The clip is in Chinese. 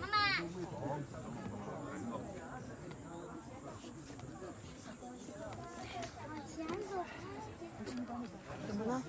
妈妈。怎么了？